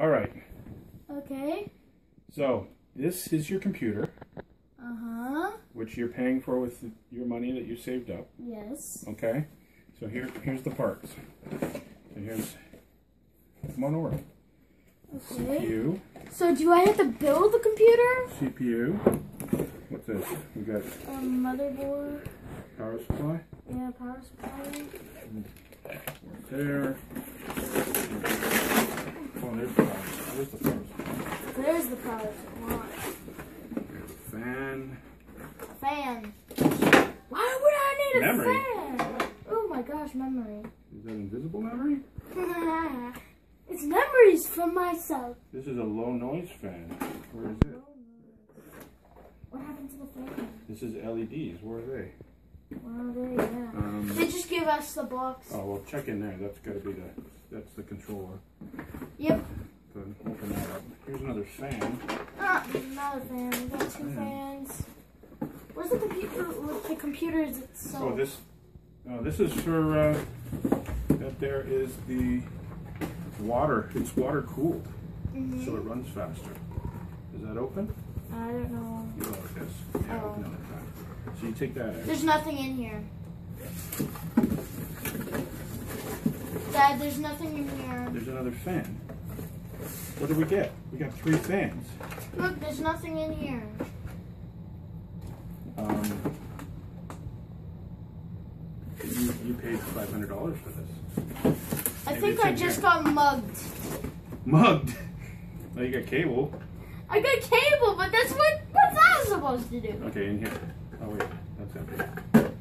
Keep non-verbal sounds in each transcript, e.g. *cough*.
All right. Okay. So this is your computer, Uh huh. which you're paying for with your money that you saved up. Yes. Okay. So here, here's the parts. So here's come on over. Okay. CPU, So do I have to build the computer? CPU. What's this? We got Um, motherboard. power supply Yeah, power supply. right there. There's the power. There's the power. There's the power. There's the fan. Fan. Why would I need a Memory. fan? Oh my gosh, memory. Is that invisible memory? *laughs* it's memories from myself. This is a low noise fan. Where is it? What happened to the fan? This is LEDs. Where are they? Well, go. Um, They just give us the box. oh well, check in there. That's got to be the that's the controller. Yep. So open that up. Here's another fan. Ah, another fan. We got two fans. Where's the computer? With the computers itself. Oh, this. Oh, this is for. Uh, that there is the water. It's water cooled, Mhm. so it runs faster. Is that open? I don't know. You know it is. Yeah, Oh. open it like. So you take that out. There's nothing in here. Dad, there's nothing in here. There's another fan. What did we get? We got three fans. Look, there's nothing in here. Um, you, you paid five hundred dollars for this. I Maybe think I just got mugged. Mugged. *laughs* Oh, you got cable. I got cable, but that's what what's that supposed to do? Okay, in here. Oh wait, that's empty.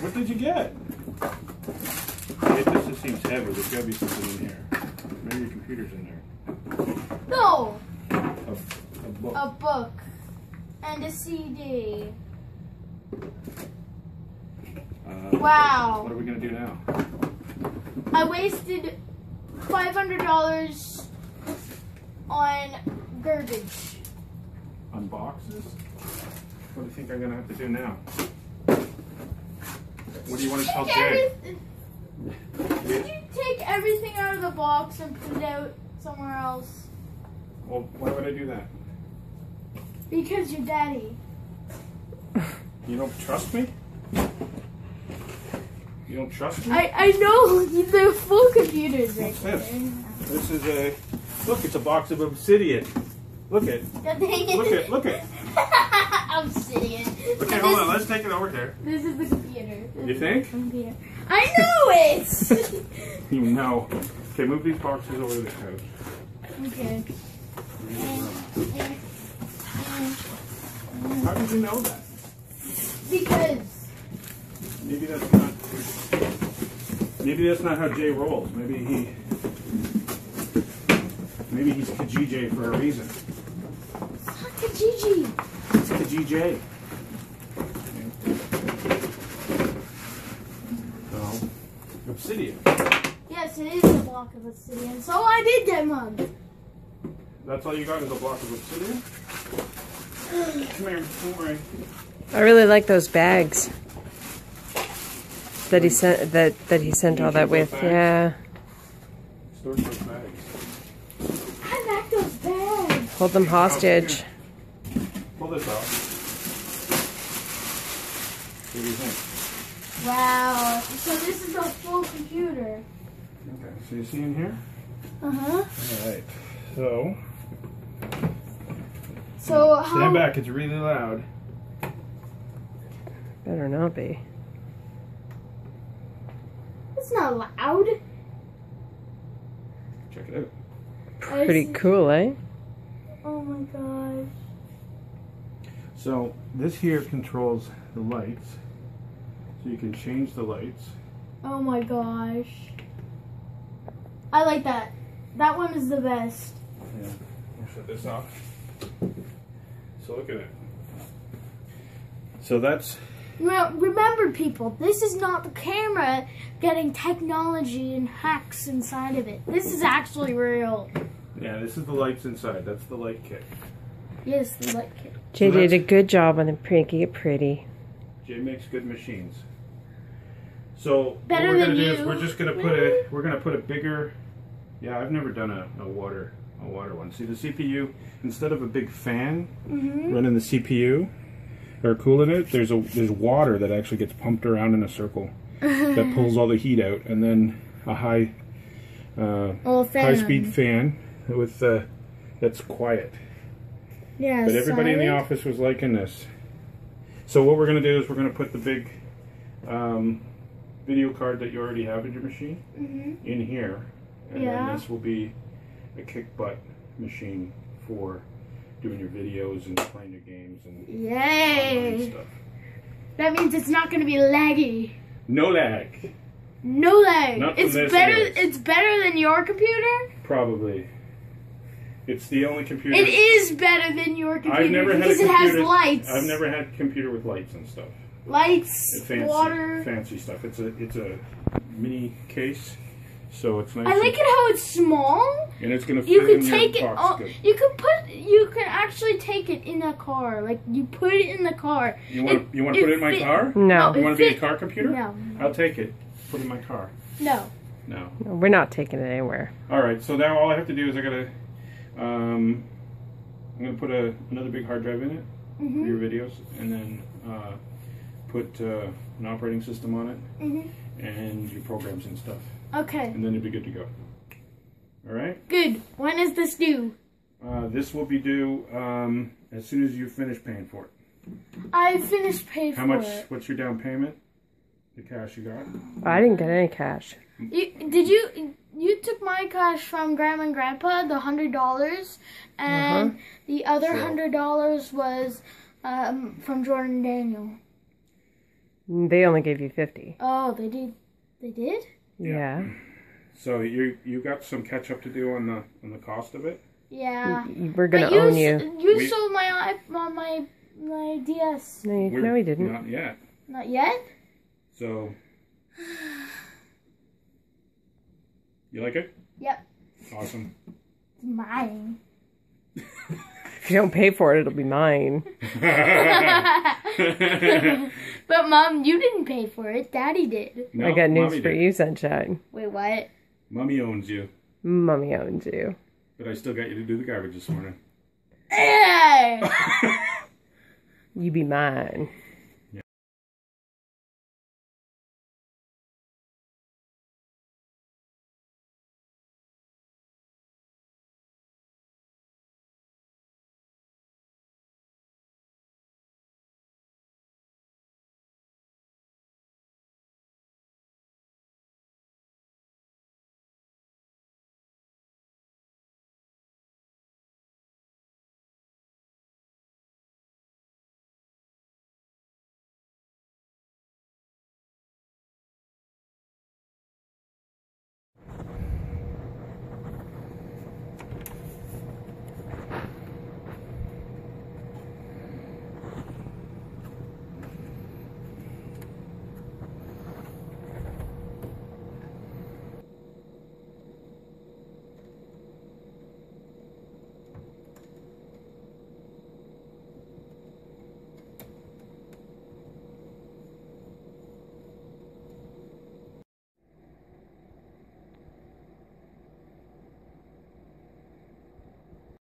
What did you get? Hey, this just seems heavy. There's gotta be something in here. Maybe your computer's in there. No, A, a book. a book and a CD. Uh, Wow. What are we gonna do now? I wasted five hundred dollars on garbage. On boxes? What do you think I'm gonna have to do now? What do you want to tell Jay? everything- Did you take everything out of the box and put it out somewhere else? Well, why would I do that? Because you're daddy. You don't trust me? You don't trust me? I, I know the full computers right What's this? there. This is a look. It's a box of obsidian. Look dang. Look it. Look it. *laughs* Obsidian. Okay, hold on. Let's take it over here. This is the computer. This You think? Computer. I know it. *laughs* You know. Okay, move these boxes over to the couch. okay. How did you know that? Because Maybe that's not. Maybe that's not how Jay rolls. Maybe he. Maybe he's Kijij for a reason. Not Kijiji. It's Kijij. So, obsidian. Yes, it is a block of obsidian. So I did get mugged. That's all you got is a block of obsidian? *sighs* Come here, don't worry. I really like those bags that he sent that that he sent all that with. Yeah, Store those bags. I back those bags. hold them hostage. Pull this out. What do you think? Wow. So this is a full computer. Okay, so you see in here? Uh huh. Alright, so. So how? Stand back, it's really loud. Better not be. It's not loud. Check it out. Pretty cool, eh? Oh my gosh. So, this here controls the lights. So you can change the lights. Oh my gosh. I like that. That one is the best. Yeah. I'll shut this off. So look at it. So that's Well, remember, people, this is not the camera getting technology and hacks inside of it. This is actually real. yeah, this is the lights inside. That's the light kit. Yes, the light kit. Jay So did a good job on it, making it pretty. Jay makes good machines. So Better what we're gonna do is we're just gonna put a we're gonna put a bigger Yeah, I've never done a, a water a water one. See the CPU instead of a big fan Mm-hmm. running the CPU or cooling it, there's a there's water that actually gets pumped around in a circle that *laughs* pulls all the heat out, and then a high uh, high speed fan with uh, that's quiet. Yeah. But everybody in the office was liking this. So what we're gonna do is we're gonna put the big um, video card that you already have in your machine Mhm. in here, and Yeah. then this will be a kick butt machine for doing your videos and playing your games and Yay! stuff. That means it's not going to be laggy. No lag, No lag. Not it's better. It's better than your computer. probably. It's the only computer. It is better than your computer I've never had a computer. it has lights. I've never had a computer with lights and stuff. Lights, fancy, water. fancy stuff. It's a it's a mini case, so it's nice. I like it how it's small. and it's gonna fit You in could your take it. box Oh, you could put. You can actually take it in a car. Like you put it in the car. You want It- you want to put it in my fit- car? No, You it want to be a car computer? No, I'll take it. Put it in my car. no. No. we're not taking it anywhere. All right. So now all I have to do is I gotta. Um, I'm gonna put a another big hard drive in it for Mhm. your videos, and then uh, put uh, an operating system on it Mhm. and your programs and stuff, Okay. and then it'd be good to go. All right. Good. When is this due? Uh, this will be due um, as soon as you finish paying for it. I finished paying for it. How much? it. What's your down payment? The cash you got? I didn't get any cash. You, did you? You took my cash from Grandma and Grandpa, the hundred dollars, and the other Sure. hundred dollars was um, from Jordan and Daniel. They only gave you fifty. Oh, they did. They did. Yeah, So you you got some catch up to do on the on the cost of it. Yeah. we're gonna But you, own s- you. You We- sold my i- my my my DS. No, you- We're- no, he didn't. Not yet. Not yet. So you like it? Yep. Awesome. It's mine. If you don't pay for it, it'll be mine. *laughs* *laughs* *laughs* But mom, you didn't pay for it. Daddy did. No, I got news Mommy for did. you, Sunshine. Wait, what? Mommy owns you, Mommy owns you. but I still got you to do the garbage this morning. Hey! *laughs* You be mine.